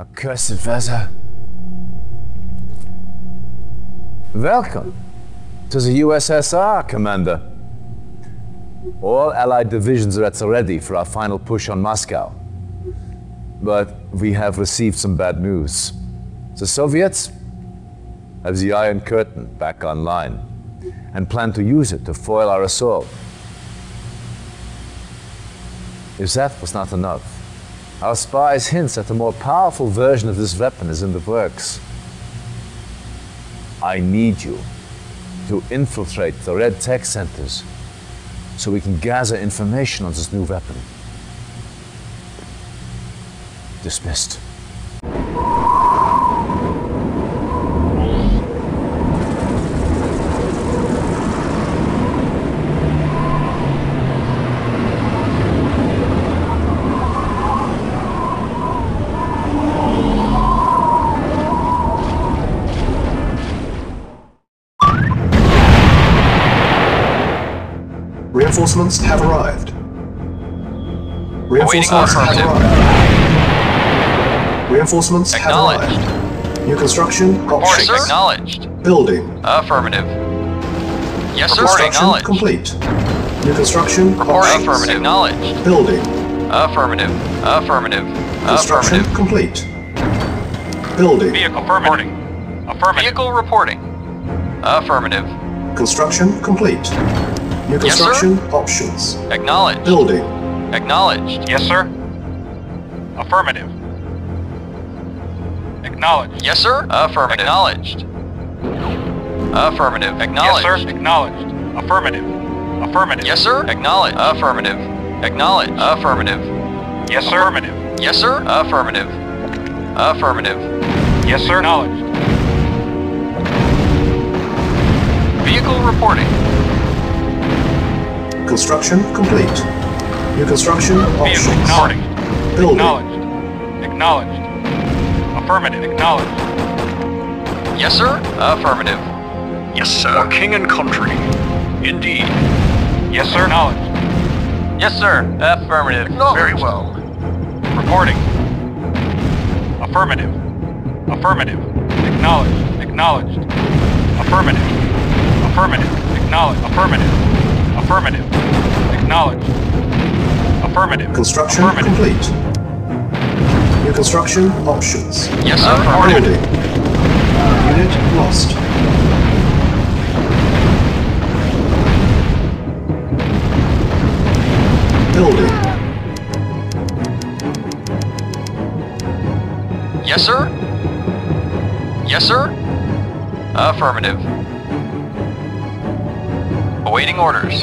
Accursed Vezza. Welcome to the USSR, Commander. All Allied divisions are at ready for our final push on Moscow. But we have received some bad news. The Soviets have the Iron Curtain back online and plan to use it to foil our assault. If that was not enough, our spies hints that a more powerful version of this weapon is in the works. I need you to infiltrate the Red Tech centers so we can gather information on this new weapon. Dismissed. Reinforcements have arrived. Reinforcements have affirmative. arrived. Reinforcements have Acknowledged. arrived. New construction Reporting. Acknowledged. Building. Affirmative. Yes, sir. Construction Acknowledged. complete. New construction Reporting. options. Affirmative. Acknowledged. Building. Affirmative. Affirmative. Construction Affirmative. complete. Building. Vehicle reporting. Affirmative. Vehicle reporting. Affirmative. Construction complete. New Yes, construction options. Acknowledged. Building. Acknowledged. Yes, sir. Affirmative. Acknowledged. Yes, sir. Affirmative. Acknowledged. Affirmative. Acknowledged. Yes, Acknowledged. sir. Acknowledged. Affirmative. Affirmative. Yes, sir. Acknowledged. Affirmative. Acknowledged. Affirmative. Yes, sir. Affirmative. Yes, sir. Affirmative. Affirmative. Yes, sir. Acknowledged. Vehicle reporting. Construction complete. New construction Vehicle options. acknowledged. Building. Acknowledged. Acknowledged. Affirmative. Acknowledged. Yes, sir. Affirmative. Yes, sir. King and country. Indeed. Yes, sir. Acknowledged. Yes, sir. Affirmative. Very well. Reporting. Affirmative. Affirmative. Acknowledged. Acknowledged. Affirmative. Affirmative. Acknowledged. Affirmative. Affirmative. Acknowledged. Affirmative. Construction Affirmative. complete. New construction options. Yes, sir. Uh, Affirmative. Building. Uh, unit lost. Building. Yes, sir. Yes, sir. Affirmative. Awaiting orders.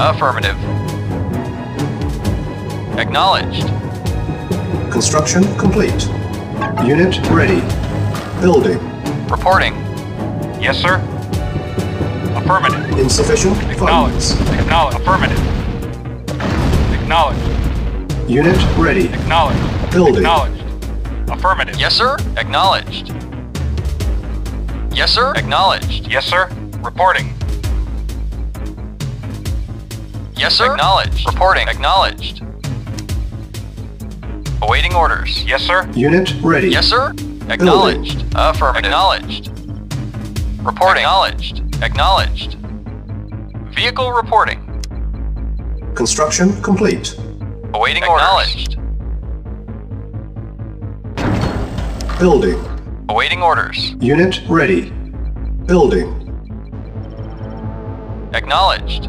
Affirmative. Acknowledged. Construction complete. Unit ready. Building. Reporting. Yes, sir. Affirmative. Insufficient Acknowledged. funds. Acknowledged. Affirmative. Acknowledged. Unit ready. Acknowledged. Building. Acknowledged. Affirmative. Yes, sir. Acknowledged. Yes, sir. Acknowledged. Yes, sir. Reporting. Yes, sir. Acknowledged. Reporting. Acknowledged. Awaiting orders. Yes, sir. Unit ready. Yes, sir. Acknowledged. Affirmative. Acknowledged. Reporting. Acknowledged. Acknowledged. Vehicle reporting. Construction complete. Awaiting Acknowledged. Building. Awaiting orders. Unit ready. Building. Acknowledged.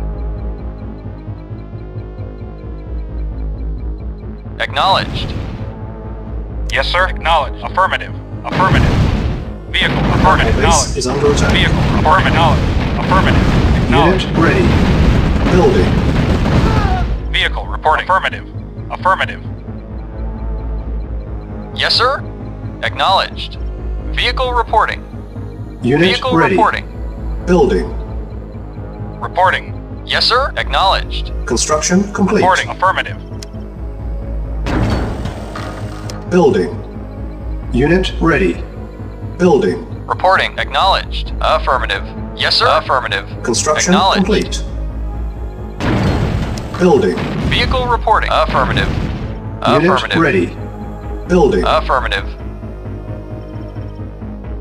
Acknowledged. Yes, sir. Acknowledged. Affirmative. Affirmative. Vehicle. Affirmative. Base Acknowledged. is under attack. Vehicle. Affirmative. Acknowledged. Affirmative. Unit ready. Building. Vehicle. Reporting. Affirmative. Affirmative. Yes, sir. Acknowledged. Vehicle reporting. Unit Vehicle ready. reporting. Building. Reporting. Yes, sir. Acknowledged. Construction complete. Reporting. Affirmative. Building. Unit ready. Building. Reporting. Acknowledged. Affirmative. Yes, sir. Affirmative. Construction complete. Building. Vehicle reporting. Affirmative. Unit Affirmative. ready. Building. Affirmative.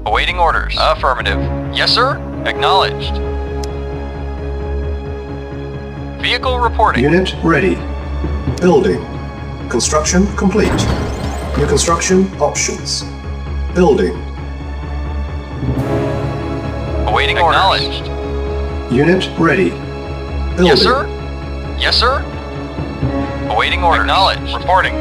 Awaiting orders. Affirmative. Yes, sir. Acknowledged. Vehicle reporting. Unit ready. Building. Construction complete. New construction options. Building. Awaiting Acknowledged. Unit ready. Building. Yes, sir. Yes, sir. Awaiting orders. Acknowledged. Reporting.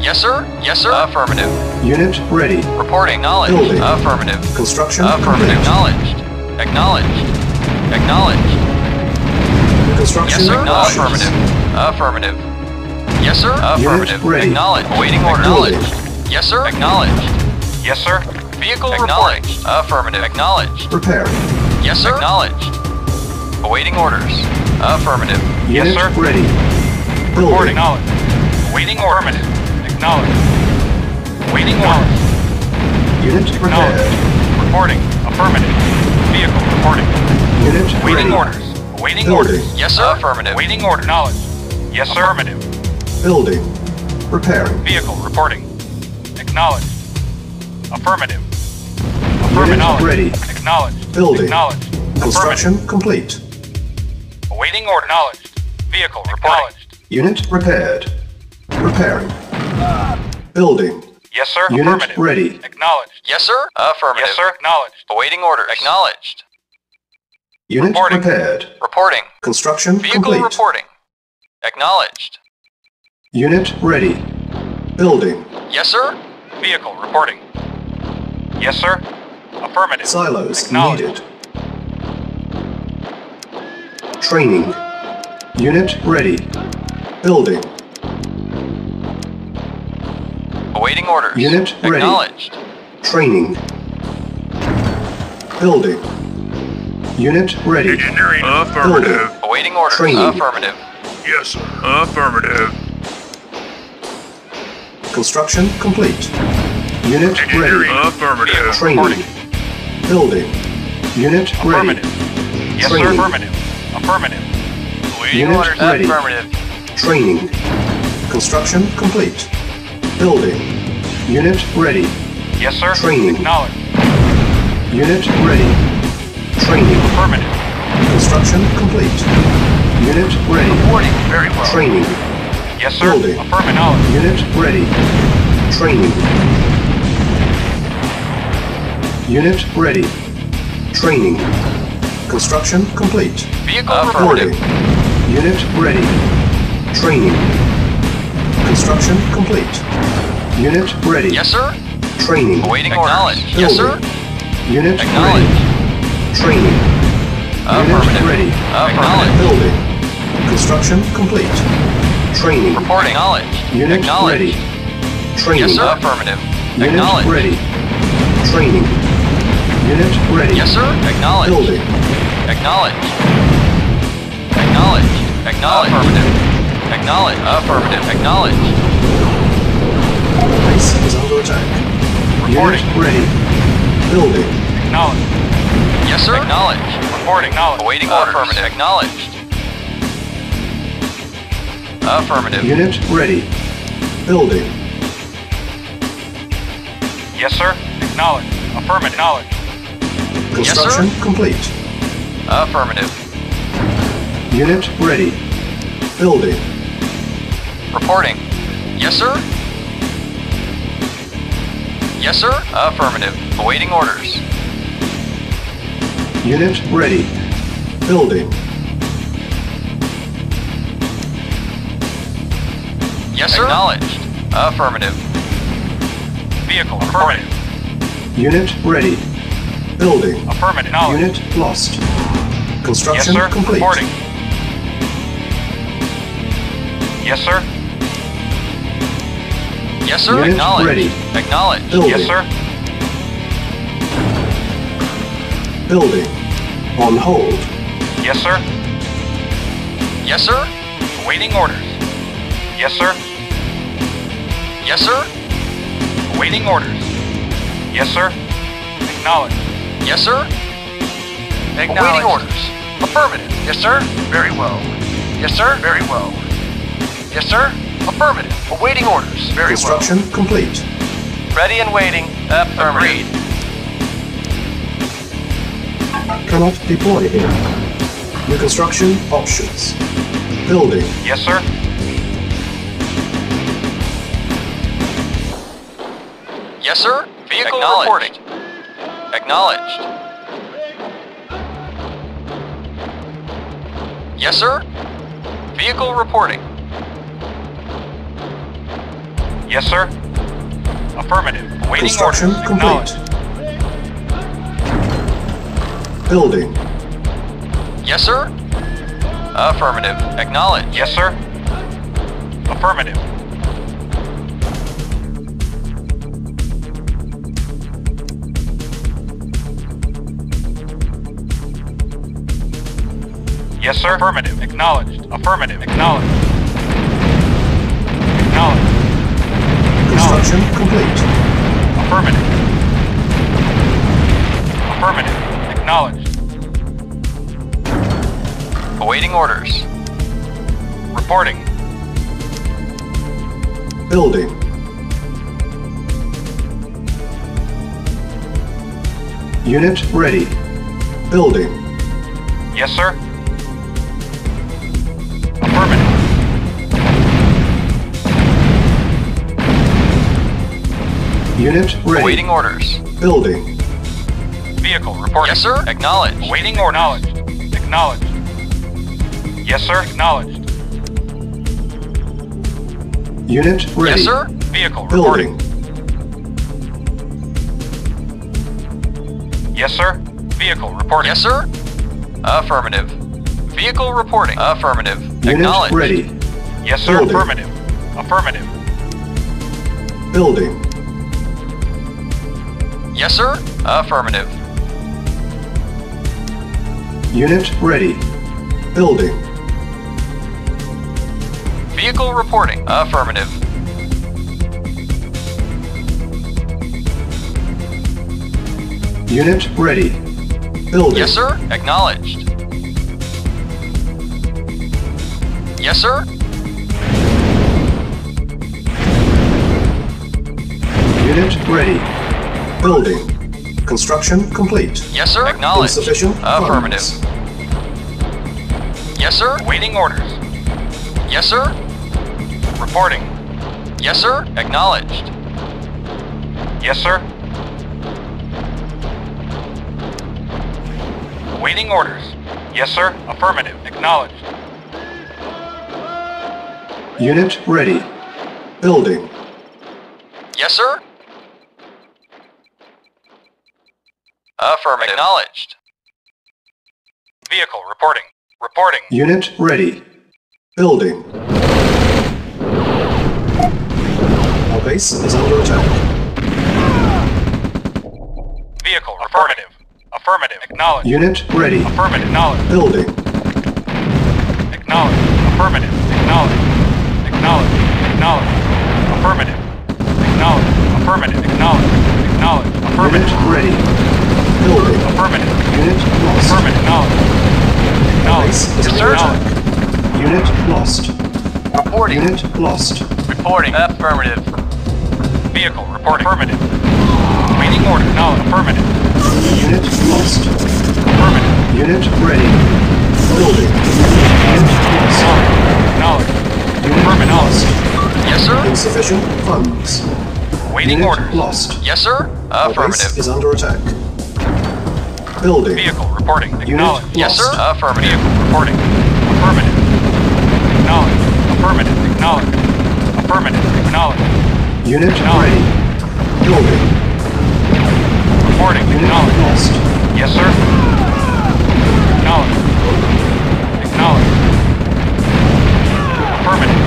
Yes, sir. Yes, sir. Affirmative. Unit ready. Reporting. Acknowledged. Building. Affirmative. Construction Affirmative. complete. Acknowledged. Acknowledged. Acknowledged. Construction Yes, sir. options. Affirmative. Affirmative. Yes, sir. Affirmative. ready. Acknowledged. Awaiting order. Building. Acknowledged. Yes, sir. Acknowledged. Yes, sir. Vehicle acknowledged. Affirmative. Acknowledged. Preparing. Yes, sir. Acknowledged. Awaiting orders. Affirmative. Yes, sir. ready. Reporting. Building. Acknowledged. Waiting order. Affirmative. Acknowledged. Waiting order. Unit prepared. Acknowledged. Reporting. Affirmative. Vehicle reporting. Unit Waiting ready. orders. Awaiting Building. orders. Yes, sir. Affirmative. Waiting order. Acknowledged. Yes, sir. Affirmative. Building. Preparing. Vehicle reporting. Acknowledged. Affirmative. Unit Affirmative. ready. Acknowledged. Building. Acknowledged. Construction complete. Awaiting order. Acknowledged. Vehicle reporting. Unit repaired. Preparing. Building. Yes, sir. Unit Affirmative. ready. Acknowledged. Yes, sir. Affirmative. Yes, sir. Acknowledged. Awaiting orders. Acknowledged. Unit Reporting. prepared. Reporting. Construction Vehicle complete. reporting. Acknowledged. Unit ready. Building. Yes, sir. Vehicle reporting. Yes, sir. Affirmative. Silos needed. Training. Unit ready. Building. Awaiting orders. Unit ready. Acknowledged. Training. Building. Unit ready. Engineering. Affirmative. Awaiting orders. Training. Affirmative. Yes, sir. Affirmative. Construction complete. Unit Engineering. ready. Affirmative. Training. Building. Unit ready. Affirmative. Yes, sir. Affirmative. Affirmative. Awaiting Unit orders. ready. Affirmative. Training. Construction complete. Building. Unit ready. Yes, sir. Training. Acknowledged. Unit ready. Training. Affirmative. Construction complete. Unit ready. Reporting. Very well. Training. Yes, sir. Building. Affirmative. Unit ready. Training. Unit ready. Training. Construction complete. Vehicle Building. affirmative. Unit ready. Training. Construction complete. Unit ready. Yes, sir. Training. Awaiting orders. Yes, sir. Unit Acknowledged. ready. Training. Affirmative. Unit ready. Acknowledged. Building. Construction complete. Training. Reporting. Acknowledged. Unit Acknowledged. ready. Training. Yes, sir. Affirmative. Unit Acknowledged. ready. Training. Unit ready. Yes, sir. Acknowledged. Building. Acknowledged. Acknowledged. Acknowledged. Affirmative. Acknowledged. Affirmative. Acknowledged. Base is under attack. Reporting. Unit ready. Building. Acknowledged. Yes, sir. Acknowledged. Reporting. Acknowledged. Awaiting orders. Affirmative. Acknowledged. Affirmative. Unit ready. Building. Yes, sir. Acknowledged. Affirmative. Acknowledged. Yes, sir. Construction complete. Affirmative. Unit ready. Building. Reporting. Yes, sir. Yes, sir. Affirmative. Awaiting orders. Unit ready. Building. Yes, sir. Acknowledged. Affirmative. Vehicle. Affirmative. Unit ready. Building. Affirmative. Unit lost. Yes, Construction sir. complete. Reporting. Yes, sir. Yes, sir. Unit Acknowledged. ready. Acknowledged. Building. Yes, sir. Building. On hold. Yes, sir. Yes, sir. Awaiting orders. Yes, sir. Yes, sir. Awaiting orders. Yes, sir. Acknowledged. Yes, sir. Awaiting orders. Affirmative. Yes, sir. Very well. Yes, sir. Very well. Yes, sir. Affirmative. Awaiting orders. Very well. Construction complete. Well. Ready and waiting. Affirmative. Agreed. Cannot deploy here. New construction options. Building. Yes, sir. Yes, sir. Vehicle reporting. Acknowledged. Yes, sir. Vehicle reporting. Yes, sir. Affirmative. Awaiting Construction orders. complete. Building. Yes, sir. Affirmative. Acknowledged. Yes, sir. Affirmative. Yes, sir. Affirmative. Acknowledged. Affirmative. Acknowledged. Construction complete. Affirmative. Affirmative. Acknowledged. Awaiting orders. Reporting. Building. Unit ready. Building. Yes, sir. Unit ready. Awaiting orders. Building. Vehicle reporting. Yes, sir. Acknowledged. Awaiting or acknowledged. Acknowledged. Yes, sir. Acknowledged. Unit ready. Yes, sir. Vehicle reporting. Yes, sir. Vehicle reporting. Yes, sir. Affirmative. Vehicle reporting. Affirmative. Unit Acknowledged. ready. Yes, sir. Building. Affirmative. Affirmative. Building. Yes, sir. Affirmative. Unit ready. Building. Vehicle reporting. Affirmative. Unit ready. Building. Yes, sir. Acknowledged. Yes, sir. Unit ready. Building. Construction complete. Yes, sir. Acknowledged. Insufficient Affirmative. funds. Yes, sir. Waiting orders. Yes, sir. Reporting. Yes, sir. Acknowledged. Yes, sir. Awaiting orders. Yes, sir. Affirmative. Acknowledged. Unit ready. Building. Yes, sir. Affirmative. Acknowledged. Vehicle reporting. Reporting. Unit ready. Building. Our base is under attack. Vehicle affirmative. Affirmative. Acknowledged. Unit ready. Affirmative. Acknowledged. Building. Acknowledged. Affirmative. Acknowledged. Acknowledged. Acknowledged. Affirmative. Acknowledged. Affirmative. Acknowledged. Acknowledged. Unit Affirmative. ready. Building. Affirmative. Unit lost. Affirmative. Acknowledged. Acknowledged. Base is Yes, under sir. attack. Unit lost. Reporting. Unit lost. Reporting. Affirmative. Vehicle reporting. Affirmative. Waiting order. Acknowledged. Affirmative. Unit lost. Affirmative. Unit ready. Building. Unit lost. Acknowledged. Unit Affirmative. lost. Yes, sir. Insufficient funds. Waiting Unit orders. lost. Yes, sir. Affirmative. Our base Affirmative. is under attack. Building. Vehicle reporting. Unit Yes, sir. Affirmative. Vehicle reporting. Affirmative. Acknowledged. Affirmative. Acknowledged. Affirmative. Acknowledged. Unit Acknowledged. ready. Building. Reporting. Unit Acknowledged. lost. Yes, sir. Acknowledged. Acknowledged. Affirmative.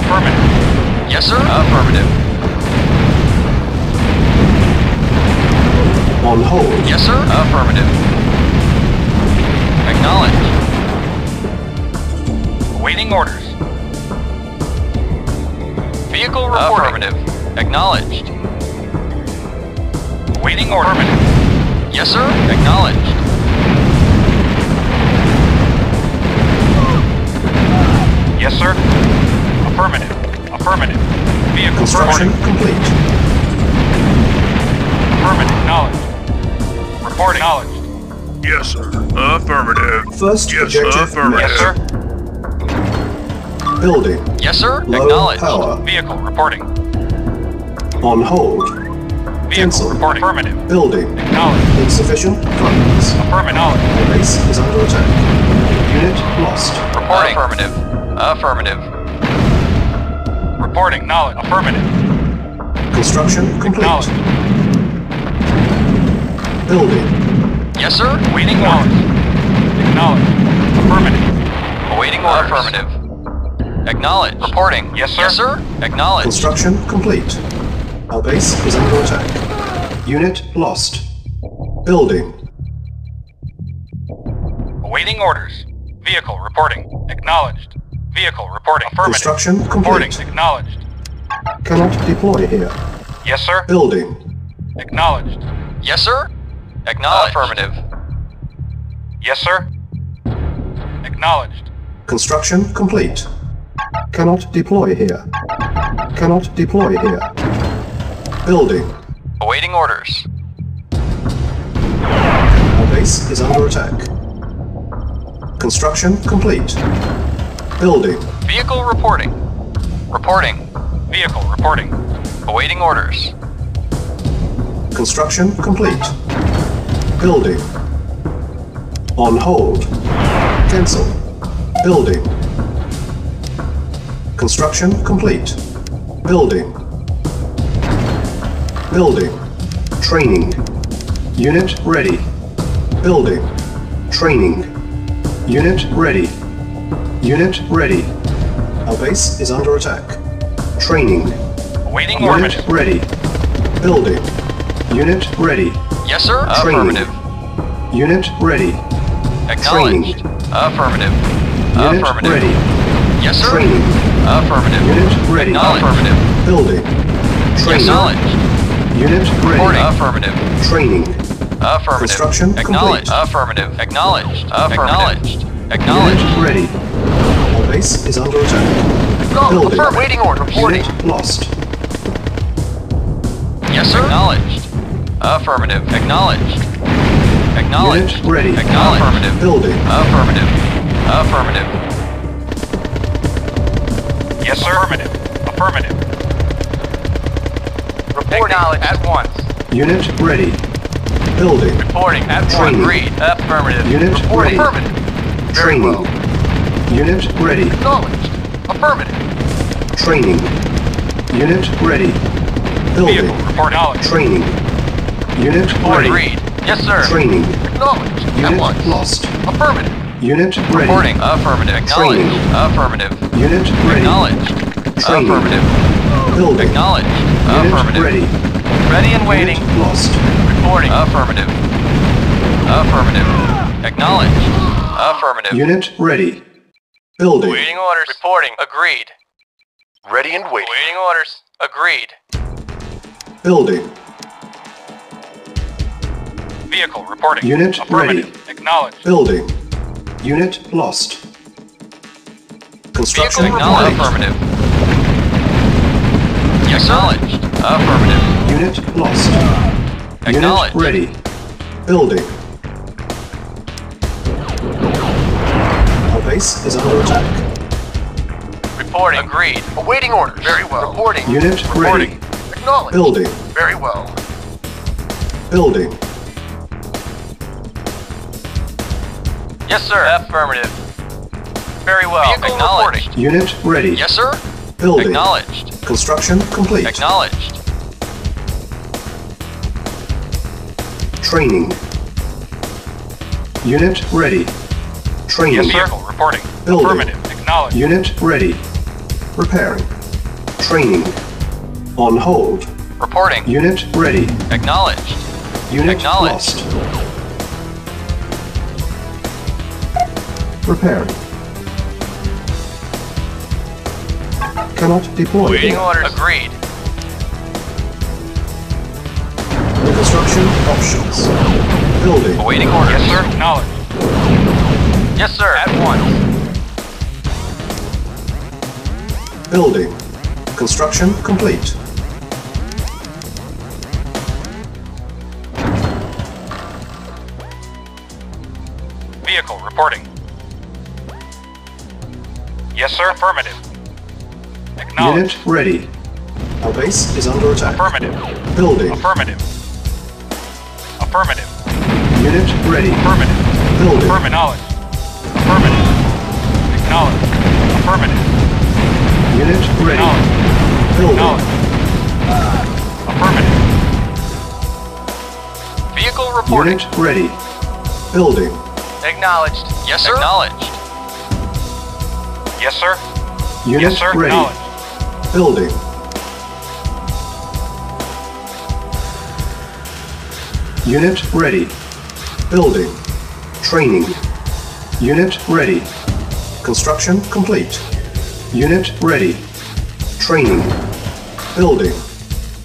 Affirmative. Yes, sir. Affirmative. On hold. Yes, sir. Affirmative. Acknowledged. Awaiting orders. Vehicle reporting. Affirmative. Acknowledged. Awaiting order. Affirmative. Yes, sir. Acknowledged. Yes, sir. Affirmative. Affirmative. Vehicle Construction reporting. complete. Reporting. Acknowledged. Yes, sir. Affirmative. First Yes, objective affirmative. Yes, sir. Building. Yes, sir. Low Acknowledged. power. Vehicle reporting. On hold. Vehicle Cancel. reporting. Affirmative. Building. Acknowledged. Insufficient funds. Affirmative. Acknowledged. Our base is under attack. Unit lost. Reporting. Affirmative. Affirmative. Reporting. Acknowledged. Affirmative. Construction complete. Acknowledged. Building. Yes, sir. Waiting Acknowledged. orders. Acknowledged. Affirmative. Awaiting orders. Affirmative. Acknowledged. Reporting. Yes, sir. Yes, sir. Acknowledged. Construction complete. Our base is under attack. Unit lost. Building. Awaiting orders. Vehicle reporting. Acknowledged. Vehicle reporting. Affirmative. Construction Reporting. complete. Acknowledged. Cannot deploy here. Yes, sir. Building. Acknowledged. Yes, sir. Acknowledged. Affirmative. Yes, sir. Acknowledged. Construction complete. Cannot deploy here. Cannot deploy here. Building. Awaiting orders. Our base is under attack. Construction complete. Building. Vehicle reporting. Reporting. Vehicle reporting. Awaiting orders. Construction complete. Building. On hold. Cancel. Building. Construction complete. Building. Building. Training. Unit ready. Building. Training. Unit ready. Unit ready. Our base is under attack. Training. Awaiting Unit affirmative. ready. Building. Unit ready. Yes, sir. Training. Affirmative. Unit ready. Acknowledged. Affirmative. Unit Affirmative. ready. Yes, sir. Training. Affirmative. Unit ready. Acknowledged. Affirmative. Building. Training. Acknowledged. Unit Reporting. ready. Affirmative. Training. Affirmative. Construction Acknowledged. complete. Affirmative. Acknowledged. Acknowledged. Unit ready. Our base is under attack. Building. Waiting order. Reporting. Unit lost. Yes, sir. Acknowledged. Affirmative. Acknowledged. Acknowledged. Unit ready. Acknowledged. Affirmative. Building. Affirmative. Affirmative. Yes, sir. Affirmative. Affirmative. Reporting. At once. Unit ready. Building. Reporting. At Training. Agreed. Affirmative. Unit Reporting. ready. Affirmative. Training. Unit ready. Acknowledged. Affirmative. Training. Unit ready. Building. Vehicle report knowledge. Training. Unit ready. Agreed. Yes, sir. Training. Acknowledged. At Unit once. lost. Affirmative. Unit ready. Reporting. Affirmative. Acknowledged. Training. Affirmative. Unit ready. Acknowledged. Training. Affirmative. Building. Acknowledged. Unit Affirmative. ready. Ready and waiting. Unit lost. Reporting. Affirmative. Affirmative. Acknowledged. Affirmative. Unit ready. Building. Waiting orders. Reporting. Agreed. Ready and waiting. Waiting orders. Agreed. Building. Vehicle reporting. Unit Affirmative. Acknowledged. Building. Unit lost. Construction Vehicle acknowledged. complete. Affirmative. Yes, acknowledged. Affirmative. Unit lost. Acknowledged. Unit ready. Building. Our base is under attack. Reporting. Agreed. Awaiting orders. Very well. Reporting. Unit ready. Reporting. Acknowledged. Building. Very well. Building. Yes, sir. Affirmative. Very well. Vehicle acknowledged. Unit ready. Yes, sir. Building. Acknowledged. Construction complete. Acknowledged. Training. Unit ready. Training. Yes, vehicle reporting. Building. Affirmative. Acknowledged. Unit ready. Repairing. Training. On hold. Reporting. Unit ready. Acknowledged. Unit Acknowledged. lost. Repairing. Cannot deploy. Waiting orders. Agreed. Construction options. Building. Awaiting orders. Yes, sir. Acknowledged. Yes, sir. At once. Building. Construction complete. Vehicle reporting. Yes, sir. Affirmative. Acknowledged. Unit ready. Our base is under attack. Affirmative. Building. Affirmative. Affirmative. Unit ready. Affirmative. Building. Affirmative. Acknowledged. Affirmative. Acknowledged. Affirmative. Unit ready. Acknowledged. Building. Acknowledged. Affirmative. Vehicle reporting. Unit ready. Building. Acknowledged. Yes, sir. Acknowledged. Yes, sir. Unit yes, sir. ready. Acknowledged. Building. Unit ready. Building. Training. Unit ready. Construction complete. Unit ready. Training. Building.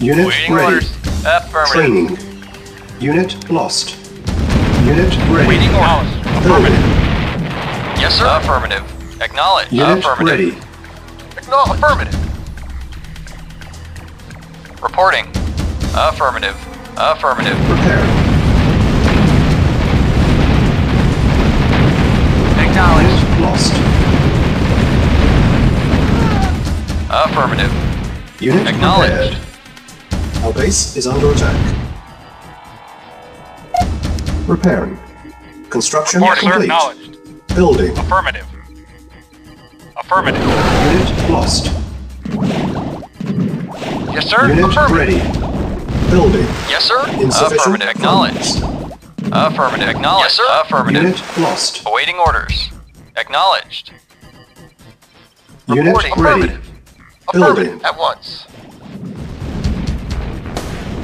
Unit Waiting ready. Training. Unit lost. Unit ready. Waiting orders. Building. Yes, sir. Affirmative. Acknowledged. Unit Affirmative. ready. Acknow- affirmative. Reporting. Affirmative. Affirmative. Prepare. Acknowledged. Lost. Affirmative. Unit Acknowledged. prepared. Our base is under attack. Repairing. Construction Yes, sir. complete. Acknowledged. Building. Affirmative. Affirmative. Unit lost. Yes, sir. Unit Affirmative. ready. Building. Yes, sir. Affirmative. Acknowledged. Affirmative. Acknowledged. Yes, sir. Affirmative. Unit lost. Awaiting orders. Acknowledged. Unit Reporting. ready. Affirmative. Building. Affirmative. At once.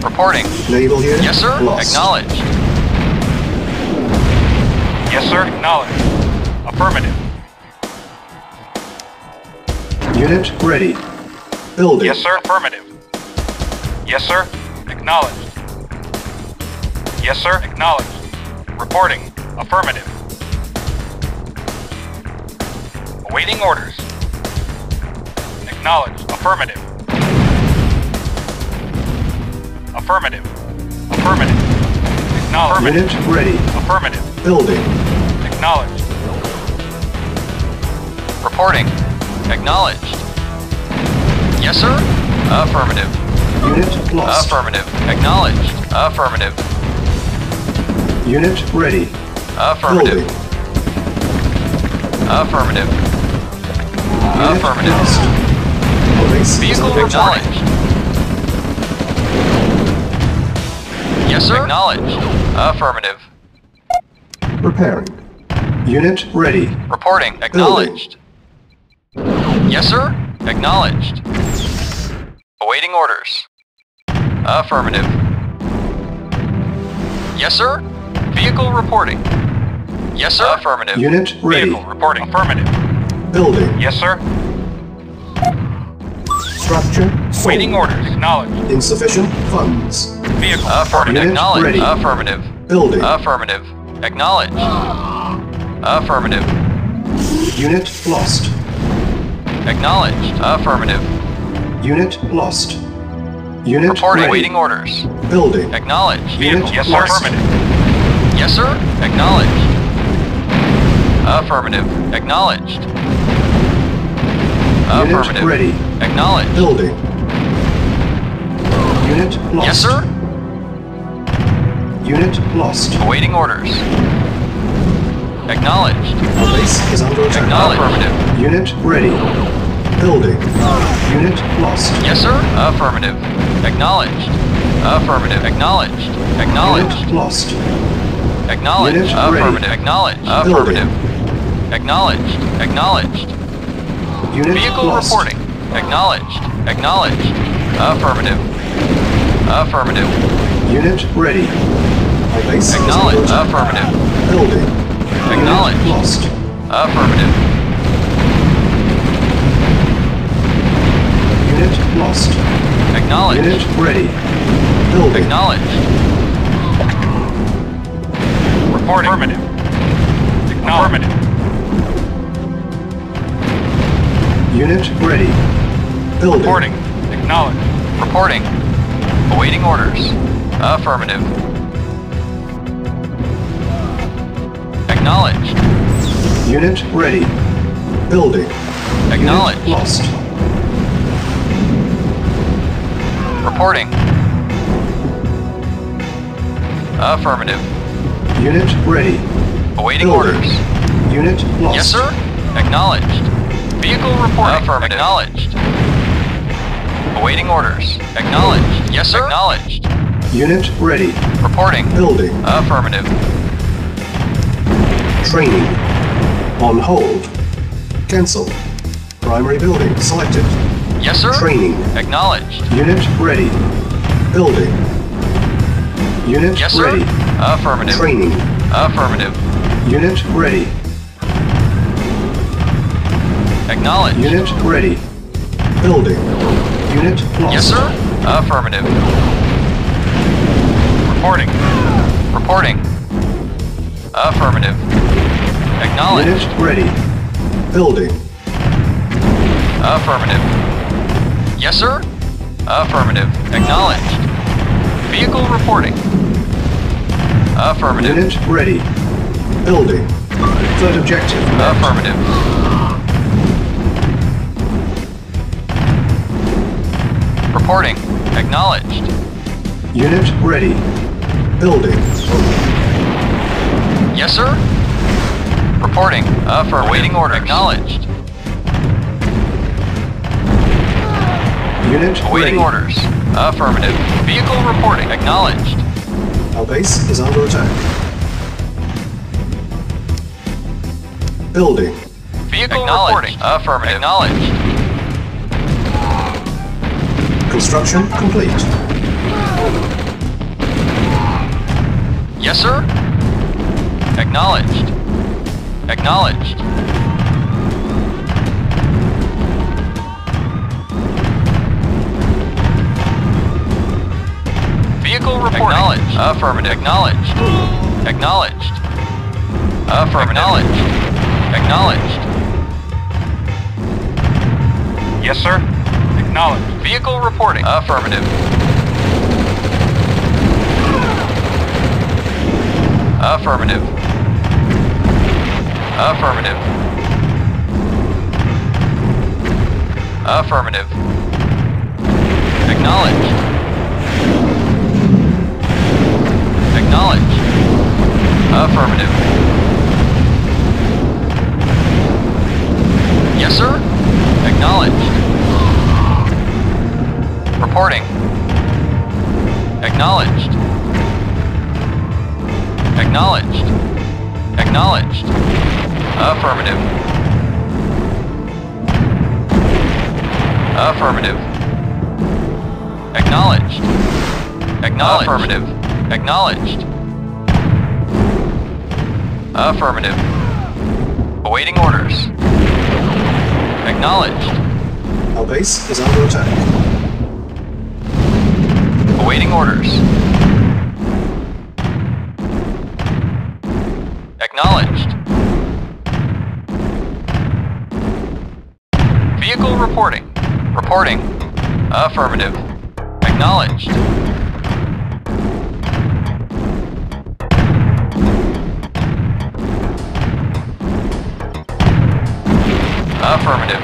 Reporting. Naval unit Yes, sir. lost. Acknowledged. Yes, sir. Acknowledged. Affirmative. Unit ready. Building. Yes, sir. Affirmative. Yes, sir. Acknowledged. Yes, sir. Acknowledged. Reporting. Affirmative. Awaiting orders. Acknowledged. Affirmative. Affirmative. Affirmative. Acknowledged. Unit ready. Affirmative. Building. Acknowledged. Reporting. Acknowledged. Yes, sir. Affirmative. Unit lost. Affirmative. Acknowledged. Affirmative. Unit ready. Affirmative. Building. Affirmative. Unit Affirmative. lost. Our base is Vehicle acknowledged. Yes, sir. Acknowledged. Affirmative. Repairing. Unit ready. Reporting. Acknowledged. Yes, sir. Acknowledged. Awaiting orders. Affirmative. Yes, sir. Vehicle reporting. Yes, sir. Affirmative. Unit ready. Vehicle reporting. Affirmative. Building. Yes, sir. Structure. sold. Waiting orders. Acknowledged. Insufficient funds. Vehicle Affirmative. Unit Acknowledged. ready. Affirmative. Building. Affirmative. Acknowledged. Affirmative. Unit lost. Acknowledged. Affirmative. Unit lost. Unit Reporting. ready. Waiting orders. Building. Acknowledged. Vehicle. Yes, sir. lost. Affirmative. Yes, sir. Acknowledged. Affirmative. Acknowledged. Unit Affirmative. ready. Acknowledged. Building. Unit lost. Yes, sir. Unit lost. Awaiting orders. Acknowledged. Our base is under attack. Acknowledged. Affirmative. Unit ready. Building. Unit lost. Yes, sir. Affirmative. Acknowledged. Affirmative. Acknowledged. Acknowledged. Unit lost. Acknowledged. Unit ready. Affirmative. Acknowledged. Building. Affirmative. Acknowledged. Acknowledged. Unit Vehicle lost. reporting. Acknowledged. Acknowledged. Affirmative. Affirmative. Unit ready. Our base is under Acknowledged. attack. Affirmative. Building. Acknowledged. Lost. Affirmative. Unit lost. Acknowledged. Unit ready. Building. Acknowledged. Reporting. Affirmative. Acknowledged. Unit ready. Building. Reporting. Acknowledged. Reporting. Awaiting orders. Affirmative. Acknowledged. Unit ready. Building. Acknowledged. Unit lost. Reporting. Affirmative. Unit ready. Awaiting Building. orders. Unit lost. Yes, sir. Acknowledged. Vehicle reporting. Affirmative. Acknowledged. Awaiting orders. Acknowledged. Yes, sir. Acknowledged. Unit ready. Reporting. Building. Affirmative. Training. On hold. Cancel. Primary building selected. Yes, sir. Training. Acknowledged. Unit ready. Building. Unit Yes, sir. ready. Affirmative. Training. Affirmative. Unit ready. Acknowledged. Unit ready. Building. Unit lost. Yes, sir. Affirmative. Reporting. Reporting. Affirmative. Acknowledged. Unit ready. Building. Affirmative. Yes, sir. Affirmative. Acknowledged. Vehicle reporting. Affirmative. Unit ready. Building. Third objective. met. Affirmative. Reporting. Acknowledged. Unit ready. Building. Yes, sir. Reporting. Uh, Affirmative. Awaiting order. Acknowledged. Unit Awaiting ready. orders. Affirmative. Vehicle reporting. Acknowledged. Our base is under attack. Building. Vehicle reporting. Affirmative. Acknowledged. Construction complete. Yes, sir. Acknowledged. Acknowledged. Vehicle reporting. Acknowledged. Affirmative. Acknowledged. Acknowledged. Affirmative. Acknowledged. Acknowledged. Yes, sir. Acknowledged. Vehicle reporting. Affirmative. Affirmative. Affirmative. Affirmative. Acknowledged. Acknowledged. Affirmative. Yes, sir. Acknowledged. Reporting. Acknowledged. Acknowledged. Acknowledged. Affirmative. Affirmative. Acknowledged. Acknowledged. Affirmative. Acknowledged. Affirmative. Awaiting orders. Acknowledged. Our base is under attack. Awaiting orders. Reporting. Reporting. Affirmative. Acknowledged. Affirmative.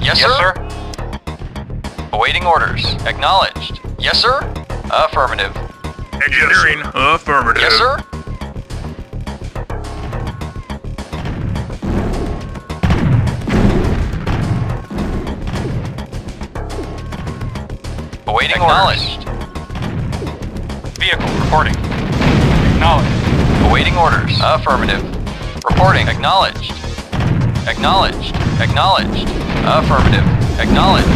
Yes, Yes, sir. sir. Awaiting orders. Acknowledged. Yes, sir. Affirmative. Engineering. Affirmative. Yes, sir. Acknowledged. Vehicle reporting. Acknowledged. Awaiting orders. Affirmative. Reporting. Acknowledged. Acknowledged. Acknowledged. Affirmative. Acknowledged.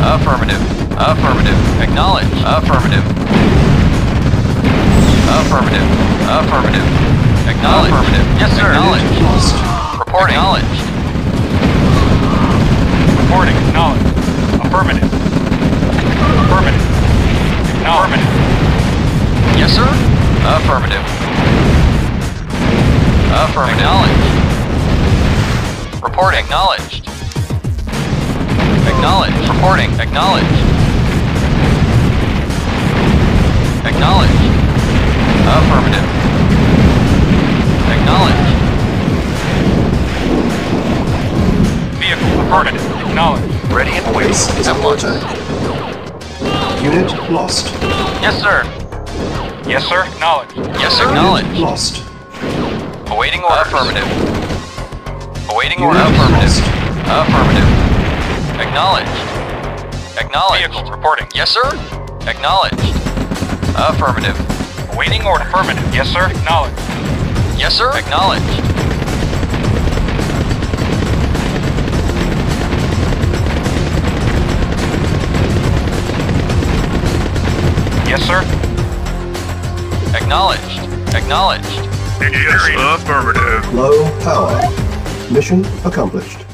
Affirmative. Affirmative. Acknowledged. Affirmative. Affirmative. Affirmative. Acknowledged. Affirmative. Yes, sir. Acknowledged. Reporting. Acknowledged. Reporting. Acknowledged. Affirmative. Affirmative. Acknowledged. Yes, sir. Affirmative. Affirmative. Acknowledged. Report acknowledged. Acknowledged. Reporting. Acknowledged. Acknowledged. Affirmative. Acknowledged. Vehicle affirmative. Acknowledged. Ready and waiting. is attack. Unit lost. Yes, sir. Yes, sir. Acknowledged. Yes, sir. Unit Acknowledged. lost. Awaiting order. Affirmative. Awaiting order. Affirmative. lost. Affirmative. Acknowledged. Acknowledged. Vehicle reporting. Yes, sir. Acknowledged. Affirmative. Awaiting order. Affirmative. Yes, sir. Acknowledged. Yes, sir. Acknowledged. Yes, sir. Acknowledged. Acknowledged. Yes, affirmative. Low power. Mission accomplished.